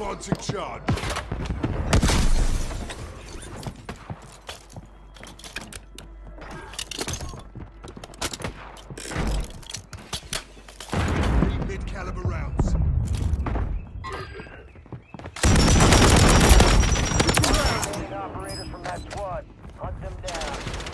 Launching charge. Operators from that squad, hunt them down.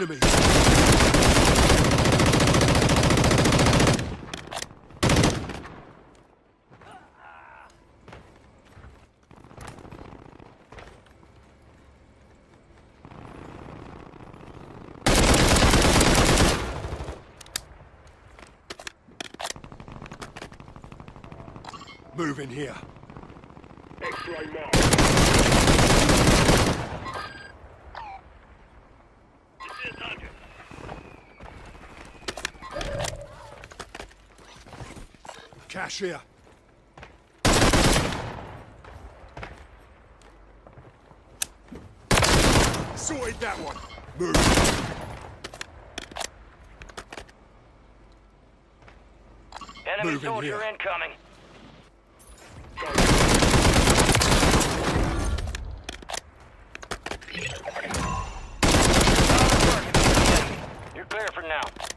enemies. Move in here. X-ray mark. Cashier. Sorted that one. Move. Enemy Move soldier in incoming. You're clear for now.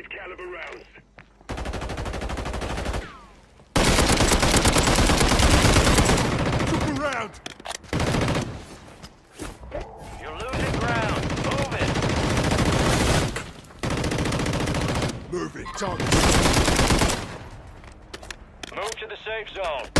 38 caliber rounds. Super round! You're losing ground. Move it. Move it, target. Move to the safe zone.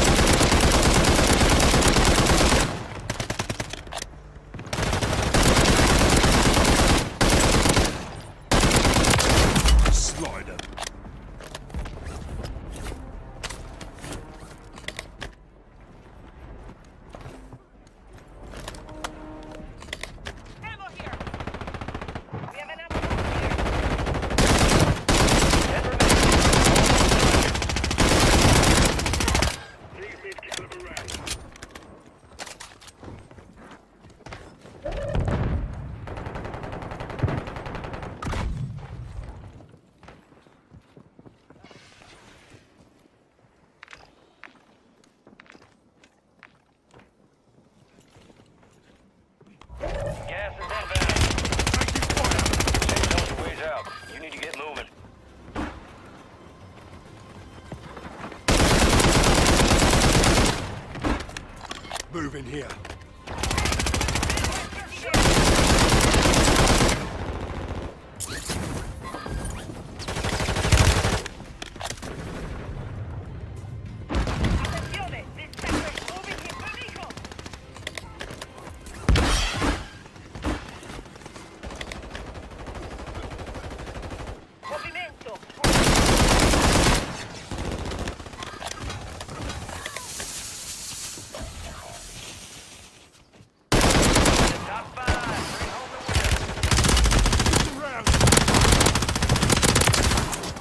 in here.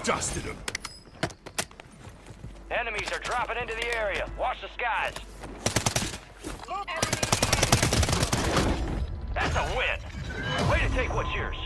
Dusted them. Enemies are dropping into the area. Watch the skies. That's a win. Way to take what's yours.